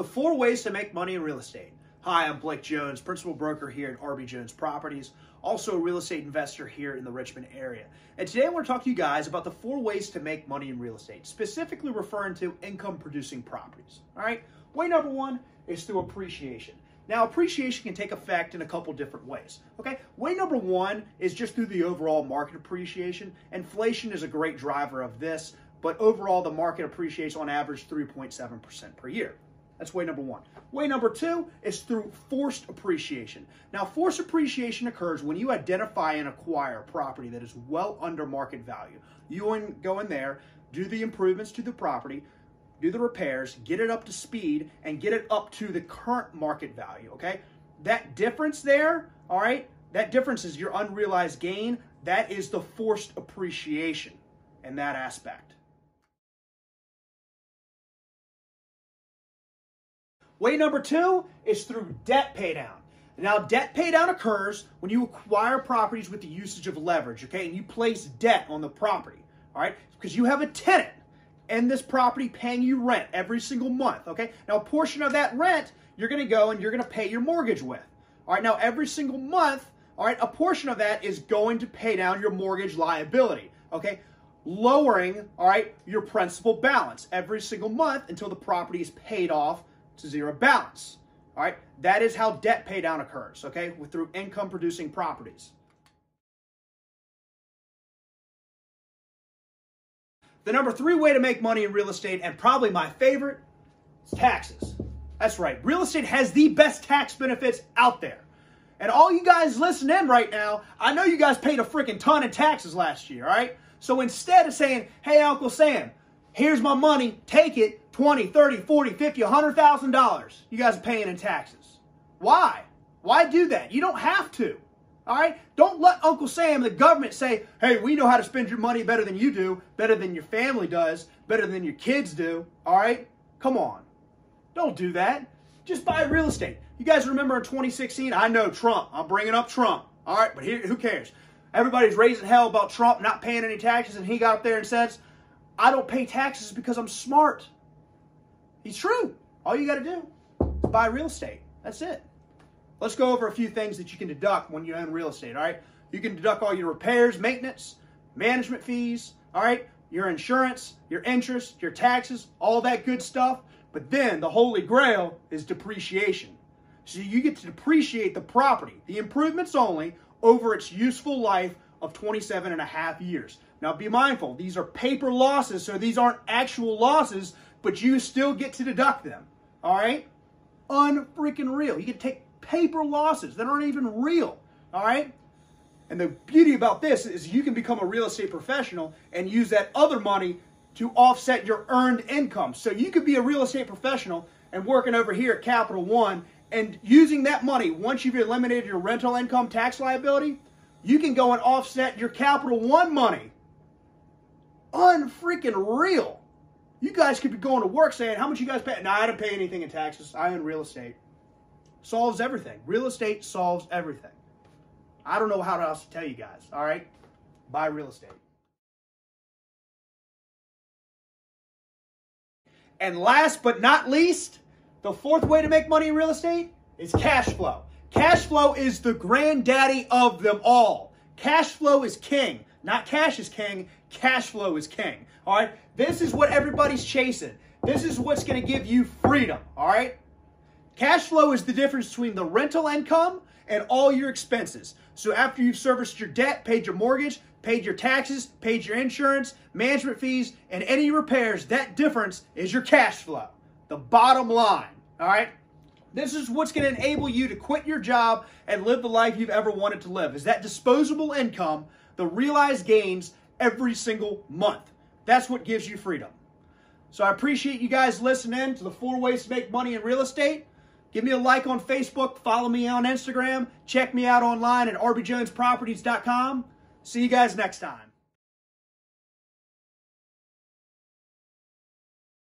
the four ways to make money in real estate. Hi, I'm Blake Jones, principal broker here at RB Jones Properties, also a real estate investor here in the Richmond area. And today I want to talk to you guys about the four ways to make money in real estate, specifically referring to income producing properties. All right, way number one is through appreciation. Now, appreciation can take effect in a couple different ways. Okay, way number one is just through the overall market appreciation. Inflation is a great driver of this, but overall, the market appreciates on average 3.7% per year. That's way number one. Way number two is through forced appreciation. Now, forced appreciation occurs when you identify and acquire property that is well under market value. You go in there, do the improvements to the property, do the repairs, get it up to speed, and get it up to the current market value, okay? That difference there, all right, that difference is your unrealized gain. That is the forced appreciation in that aspect. Way number two is through debt paydown. Now, debt paydown occurs when you acquire properties with the usage of leverage, okay, and you place debt on the property, all right, because you have a tenant in this property paying you rent every single month, okay? Now, a portion of that rent you're going to go and you're going to pay your mortgage with, all right? Now, every single month, all right, a portion of that is going to pay down your mortgage liability, okay? Lowering, all right, your principal balance every single month until the property is paid off to zero balance. All right, that is how debt pay down occurs, okay, with, through income producing properties. The number three way to make money in real estate, and probably my favorite, is taxes. That's right, real estate has the best tax benefits out there. And all you guys listening right now, I know you guys paid a freaking ton of taxes last year, all right? So instead of saying, hey, Uncle Sam, here's my money, take it, 20, 30, 40, 50, $100,000 you guys are paying in taxes. Why? Why do that? You don't have to. All right? Don't let Uncle Sam, the government, say, hey, we know how to spend your money better than you do, better than your family does, better than your kids do. All right? Come on. Don't do that. Just buy real estate. You guys remember in 2016? I know Trump. I'm bringing up Trump. All right? But here, who cares? Everybody's raising hell about Trump not paying any taxes, and he got up there and says, I don't pay taxes because I'm smart. He's true. All you got to do is buy real estate. That's it. Let's go over a few things that you can deduct when you own real estate, all right? You can deduct all your repairs, maintenance, management fees, all right? Your insurance, your interest, your taxes, all that good stuff. But then the holy grail is depreciation. So you get to depreciate the property, the improvements only, over its useful life of 27 and a half years. Now be mindful, these are paper losses, so these aren't actual losses, but you still get to deduct them. All right? Unfreaking real. You can take paper losses that aren't even real. All right? And the beauty about this is you can become a real estate professional and use that other money to offset your earned income. So you could be a real estate professional and working over here at Capital One and using that money, once you've eliminated your rental income tax liability, you can go and offset your Capital One money. Unfreaking real. You guys could be going to work saying, how much you guys pay? No, I don't pay anything in taxes. I own real estate. Solves everything. Real estate solves everything. I don't know how else to tell you guys, all right? Buy real estate. And last but not least, the fourth way to make money in real estate is cash flow. Cash flow is the granddaddy of them all. Cash flow is king. Not cash is king, cash flow is king. All right? This is what everybody's chasing. This is what's going to give you freedom. All right? Cash flow is the difference between the rental income and all your expenses. So after you've serviced your debt, paid your mortgage, paid your taxes, paid your insurance, management fees, and any repairs, that difference is your cash flow. The bottom line. All right? This is what's going to enable you to quit your job and live the life you've ever wanted to live. Is that disposable income, the realized gains every single month. That's what gives you freedom. So I appreciate you guys listening to the four ways to make money in real estate. Give me a like on Facebook, follow me on Instagram, check me out online at rbjonesproperties.com. See you guys next time.